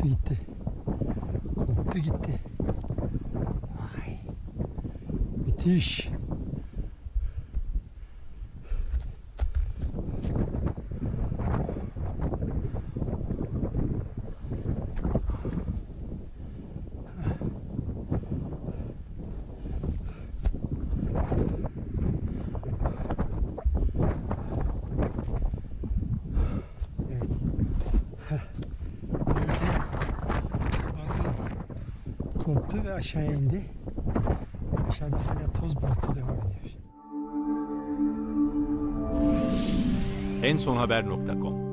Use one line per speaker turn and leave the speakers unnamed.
koptu gitti. Koptu gitti. Ay. Müthiş. Koptu ve aşağıya indi. Aşağıda hala toz bulutu devam ediyor.
ensonhaber.com